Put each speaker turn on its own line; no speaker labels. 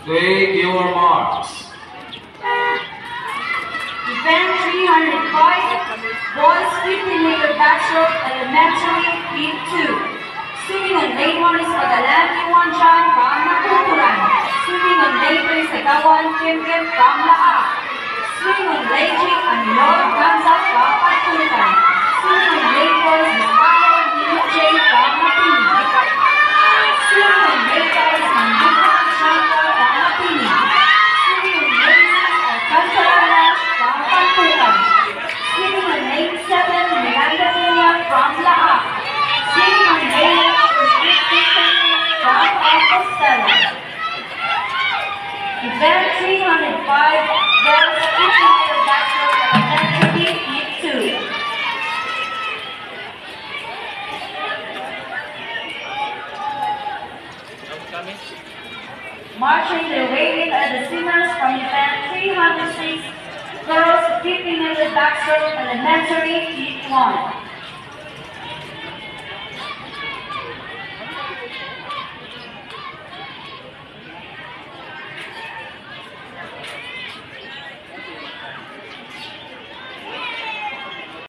Take your marks.
Event 305, Boys 50 meter backstroke elementary heat 2. Swimming on lane 1 is Pagalan Iwan Chan from Nabunturan. Swimming on lane 2 is Agawan Kim Kim from Laak. Swimming on lane Event 305, Girls 50 meter backstroke elementary heat 2. Marching the waving are the swimmers from event 306, Girls 50 meter backstroke elementary heat 1.